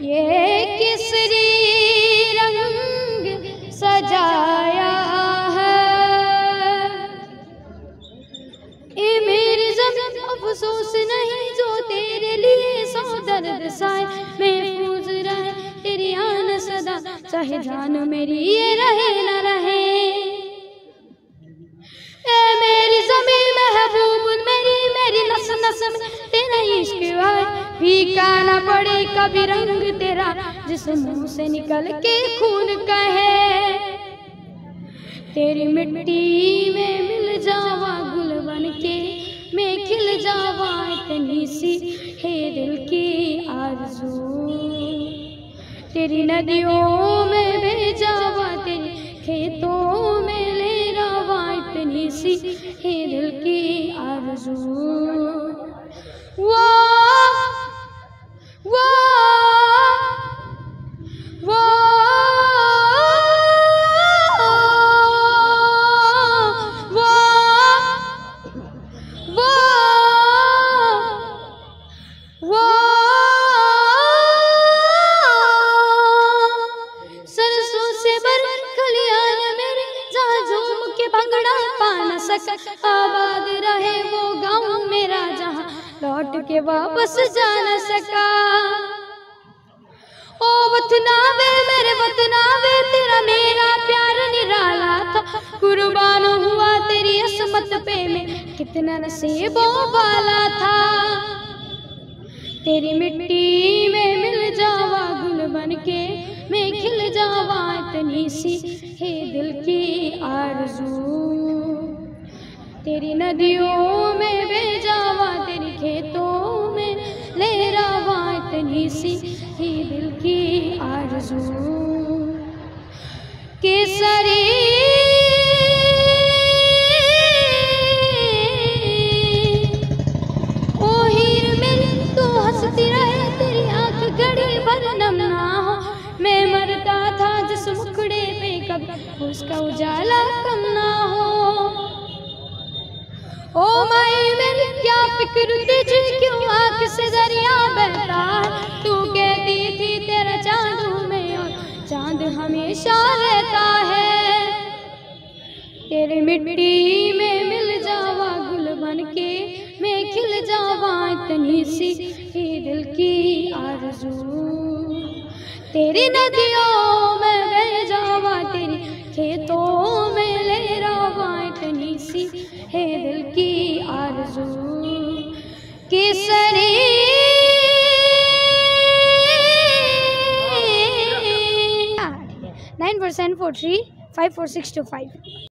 ये किसरी रंग सजाया है? मेरे ज़मीन अफसोस नहीं जो तेरे लिए सौ दर्द साए। तेरी आन सदा, चाहे जान मेरी ये रहे न रहे। फीका न पड़े, कभी रंग तेरा, जिस मुँह से निकल के खून कहे। तेरी मिट्टी में मिल जावा गुल बन के, मैं खिल जावा इतनी सी, है दिल की आरज़ू। तेरी नदियों में बह जावा, तेरे खेतों में ले रवा इतनी सी, है दिल की आरज़ू। वो वो सक आबाद रहे वो गाँव मेरा जहाँ लौट के वापस जा न सका। ओ वतनावे, मेरे वतनावे, तेरा मेरा प्यार निराला था। कुर्बान हुआ तेरी असमत पे मैं, कितना नसीबों वाला था। तेरी मिट्टी में मिल जावा गुल बन के, मैं खिल जावा इतनी सी, है दिल की आरज़ू। तेरी नदियों में बह जावा, तेरी खेतों में ले रावा। इतनी सी ही दिल की आरज़ू। ना हो। मैं मरता था जिस मुखड़े पे, कब उसका उजाला कम ना क्यों से दरिया बहता? तू कहती थी तेरा चाँद मैं और चाँद हमेशा रहता है। तेरी मिट्टी में मिल जावा गुल बन के, मैं खिल जावा इतनी सी दिल की आरज़ू। तेरी नदियों nine four seven four three five four six two five